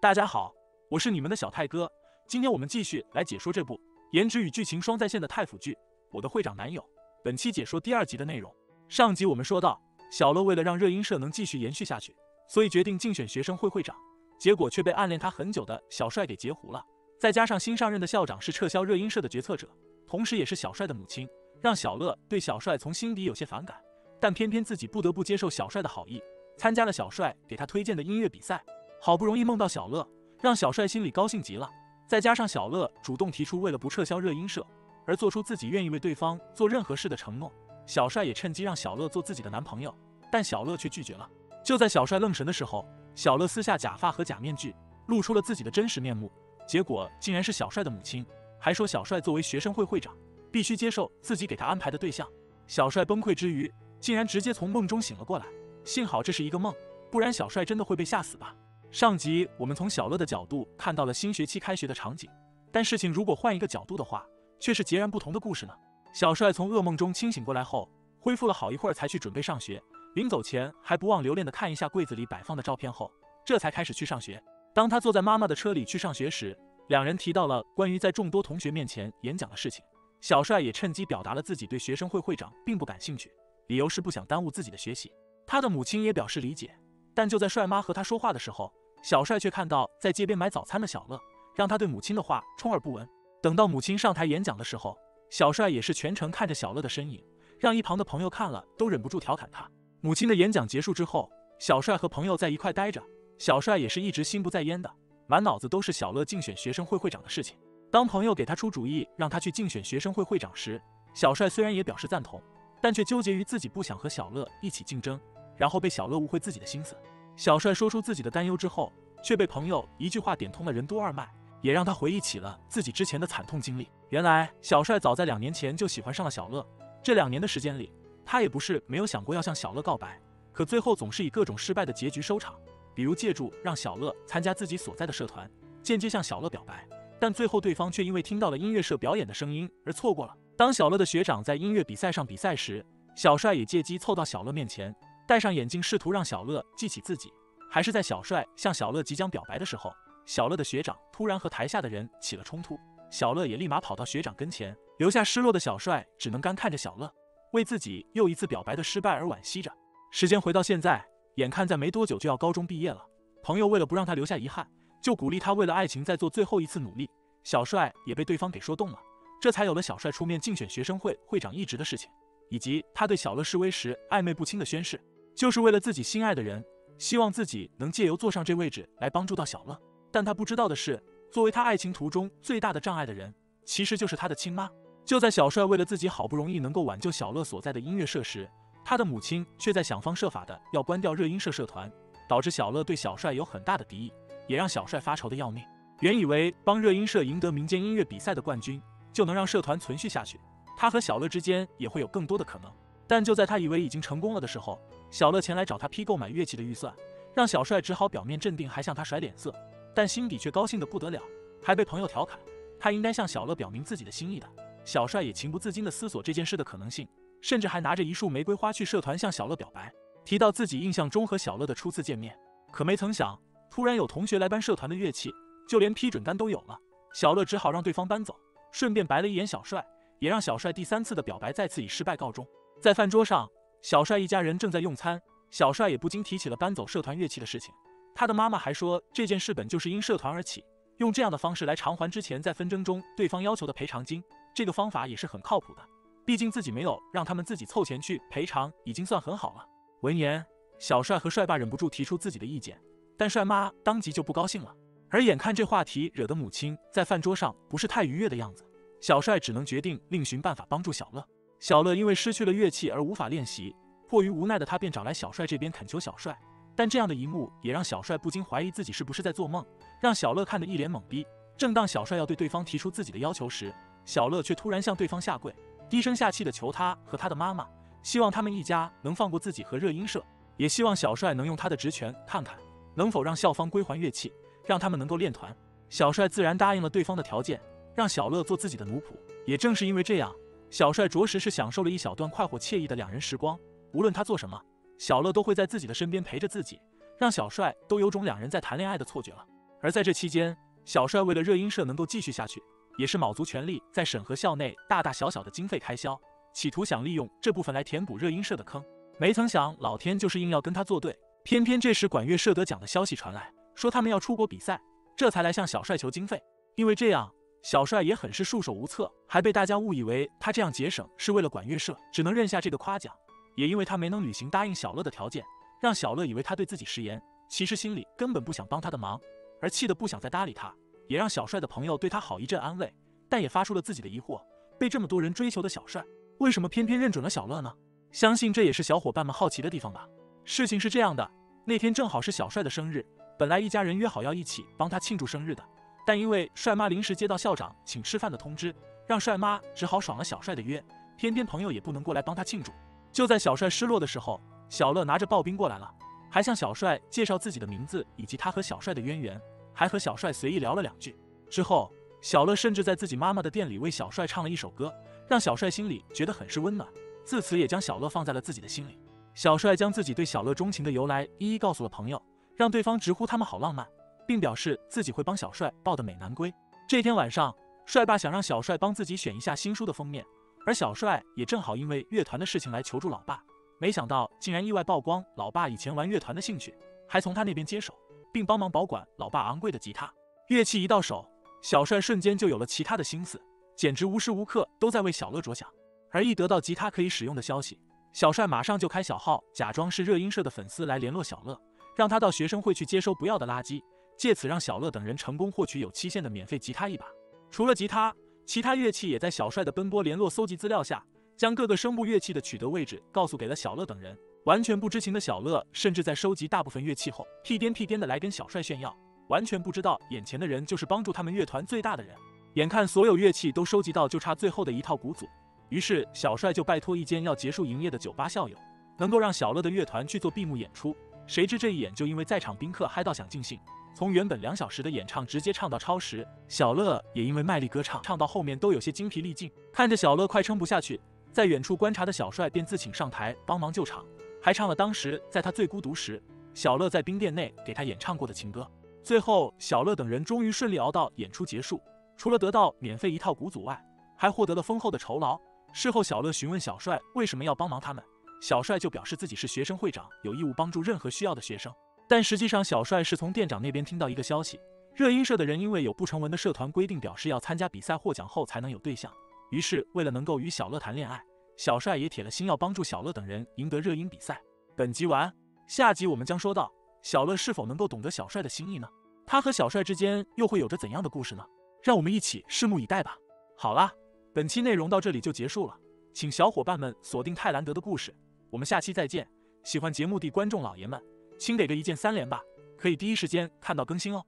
大家好，我是你们的小泰哥。今天我们继续来解说这部颜值与剧情双在线的泰腐剧《我的会长男友》。本期解说第二集的内容。上集我们说到，小乐为了让热音社能继续延续下去，所以决定竞选学生会会长，结果却被暗恋他很久的小帅给截胡了。再加上新上任的校长是撤销热音社的决策者，同时也是小帅的母亲，让小乐对小帅从心底有些反感。但偏偏自己不得不接受小帅的好意，参加了小帅给他推荐的音乐比赛。好不容易梦到小乐，让小帅心里高兴极了。再加上小乐主动提出为了不撤销热音社而做出自己愿意为对方做任何事的承诺，小帅也趁机让小乐做自己的男朋友，但小乐却拒绝了。就在小帅愣神的时候，小乐撕下假发和假面具，露出了自己的真实面目，结果竟然是小帅的母亲，还说小帅作为学生会会长，必须接受自己给他安排的对象。小帅崩溃之余，竟然直接从梦中醒了过来。幸好这是一个梦，不然小帅真的会被吓死吧。上集我们从小乐的角度看到了新学期开学的场景，但事情如果换一个角度的话，却是截然不同的故事呢。小帅从噩梦中清醒过来后，恢复了好一会儿才去准备上学，临走前还不忘留恋的看一下柜子里摆放的照片后，这才开始去上学。当他坐在妈妈的车里去上学时，两人提到了关于在众多同学面前演讲的事情，小帅也趁机表达了自己对学生会会长并不感兴趣，理由是不想耽误自己的学习。他的母亲也表示理解。但就在帅妈和他说话的时候，小帅却看到在街边买早餐的小乐，让他对母亲的话充耳不闻。等到母亲上台演讲的时候，小帅也是全程看着小乐的身影，让一旁的朋友看了都忍不住调侃他。母亲的演讲结束之后，小帅和朋友在一块待着，小帅也是一直心不在焉的，满脑子都是小乐竞选学生会会长的事情。当朋友给他出主意让他去竞选学生会会长时，小帅虽然也表示赞同，但却纠结于自己不想和小乐一起竞争。然后被小乐误会自己的心思，小帅说出自己的担忧之后，却被朋友一句话点通了任督二脉，也让他回忆起了自己之前的惨痛经历。原来小帅早在两年前就喜欢上了小乐，这两年的时间里，他也不是没有想过要向小乐告白，可最后总是以各种失败的结局收场。比如借助让小乐参加自己所在的社团，间接向小乐表白，但最后对方却因为听到了音乐社表演的声音而错过了。当小乐的学长在音乐比赛上比赛时，小帅也借机凑到小乐面前。戴上眼镜，试图让小乐记起自己。还是在小帅向小乐即将表白的时候，小乐的学长突然和台下的人起了冲突，小乐也立马跑到学长跟前，留下失落的小帅只能干看着小乐，为自己又一次表白的失败而惋惜着。时间回到现在，眼看在没多久就要高中毕业了，朋友为了不让他留下遗憾，就鼓励他为了爱情再做最后一次努力。小帅也被对方给说动了，这才有了小帅出面竞选学生会会长一职的事情，以及他对小乐示威时暧昧不清的宣誓。就是为了自己心爱的人，希望自己能借由坐上这位置来帮助到小乐。但他不知道的是，作为他爱情途中最大的障碍的人，其实就是他的亲妈。就在小帅为了自己好不容易能够挽救小乐所在的音乐社时，他的母亲却在想方设法的要关掉热音社社团，导致小乐对小帅有很大的敌意，也让小帅发愁的要命。原以为帮热音社赢得民间音乐比赛的冠军，就能让社团存续下去，他和小乐之间也会有更多的可能。但就在他以为已经成功了的时候，小乐前来找他批购买乐器的预算，让小帅只好表面镇定，还向他甩脸色，但心底却高兴的不得了，还被朋友调侃他应该向小乐表明自己的心意的。小帅也情不自禁地思索这件事的可能性，甚至还拿着一束玫瑰花去社团向小乐表白，提到自己印象中和小乐的初次见面。可没曾想，突然有同学来搬社团的乐器，就连批准单都有了，小乐只好让对方搬走，顺便白了一眼小帅，也让小帅第三次的表白再次以失败告终。在饭桌上，小帅一家人正在用餐，小帅也不禁提起了搬走社团乐器的事情。他的妈妈还说，这件事本就是因社团而起，用这样的方式来偿还之前在纷争中对方要求的赔偿金，这个方法也是很靠谱的。毕竟自己没有让他们自己凑钱去赔偿，已经算很好了。闻言，小帅和帅爸忍不住提出自己的意见，但帅妈当即就不高兴了。而眼看这话题惹得母亲在饭桌上不是太愉悦的样子，小帅只能决定另寻办法帮助小乐。小乐因为失去了乐器而无法练习，迫于无奈的他便找来小帅这边恳求小帅。但这样的一幕也让小帅不禁怀疑自己是不是在做梦，让小乐看得一脸懵逼。正当小帅要对对方提出自己的要求时，小乐却突然向对方下跪，低声下气的求他和他的妈妈，希望他们一家能放过自己和热音社，也希望小帅能用他的职权看看能否让校方归还乐器，让他们能够练团。小帅自然答应了对方的条件，让小乐做自己的奴仆。也正是因为这样。小帅着实是享受了一小段快活惬意的两人时光，无论他做什么，小乐都会在自己的身边陪着自己，让小帅都有种两人在谈恋爱的错觉了。而在这期间，小帅为了热音社能够继续下去，也是卯足全力在审核校内大大小小的经费开销，企图想利用这部分来填补热音社的坑。没曾想老天就是硬要跟他作对，偏偏这时管乐社得奖的消息传来，说他们要出国比赛，这才来向小帅求经费。因为这样，小帅也很是束手无策，还被大家误以为他这样节省是为了管乐社，只能认下这个夸奖。也因为他没能履行答应小乐的条件，让小乐以为他对自己食言，其实心里根本不想帮他的忙。而气得不想再搭理他，也让小帅的朋友对他好一阵安慰，但也发出了自己的疑惑：被这么多人追求的小帅，为什么偏偏认准了小乐呢？相信这也是小伙伴们好奇的地方吧。事情是这样的，那天正好是小帅的生日，本来一家人约好要一起帮他庆祝生日的，但因为帅妈临时接到校长请吃饭的通知，让帅妈只好爽了小帅的约，偏偏朋友也不能过来帮他庆祝。就在小帅失落的时候，小乐拿着刨冰过来了。还向小帅介绍自己的名字以及他和小帅的渊源，还和小帅随意聊了两句。之后，小乐甚至在自己妈妈的店里为小帅唱了一首歌，让小帅心里觉得很是温暖。自此，也将小乐放在了自己的心里。小帅将自己对小乐钟情的由来一一告诉了朋友，让对方直呼他们好浪漫，并表示自己会帮小帅抱得美男归。这天晚上，帅爸想让小帅帮自己选一下新书的封面，而小帅也正好因为乐团的事情来求助老爸。没想到竟然意外曝光老爸以前玩乐团的兴趣，还从他那边接手，并帮忙保管老爸昂贵的吉他。乐器一到手，小帅瞬间就有了其他的心思，简直无时无刻都在为小乐着想。而一得到吉他可以使用的消息，小帅马上就开小号，假装是热音社的粉丝来联络小乐，让他到学生会去接收不要的垃圾，借此让小乐等人成功获取有期限的免费吉他一把。除了吉他，其他乐器也在小帅的奔波联络、搜集资料下。将各个声部乐器的取得位置告诉给了小乐等人，完全不知情的小乐，甚至在收集大部分乐器后，屁颠屁颠的来跟小帅炫耀，完全不知道眼前的人就是帮助他们乐团最大的人。眼看所有乐器都收集到，就差最后的一套鼓组，于是小帅就拜托一间要结束营业的酒吧校友，能够让小乐的乐团去做闭幕演出。谁知这一演就因为在场宾客嗨到想尽兴，从原本两小时的演唱直接唱到超时，小乐也因为卖力歌唱，唱到后面都有些精疲力尽，看着小乐快撑不下去。在远处观察的小帅便自请上台帮忙救场，还唱了当时在他最孤独时，小乐在冰店内给他演唱过的情歌。最后，小乐等人终于顺利熬到演出结束，除了得到免费一套鼓组外，还获得了丰厚的酬劳。事后，小乐询问小帅为什么要帮忙他们，小帅就表示自己是学生会长，有义务帮助任何需要的学生。但实际上，小帅是从店长那边听到一个消息，热音社的人因为有不成文的社团规定，表示要参加比赛获奖后才能有对象。于是，为了能够与小乐谈恋爱，小帅也铁了心要帮助小乐等人赢得热音比赛。本集完，下集我们将说到小乐是否能够懂得小帅的心意呢？他和小帅之间又会有着怎样的故事呢？让我们一起拭目以待吧。好啦，本期内容到这里就结束了，请小伙伴们锁定泰兰德的故事，我们下期再见。喜欢节目的观众老爷们，请给个一键三连吧，可以第一时间看到更新哦。